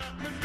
Me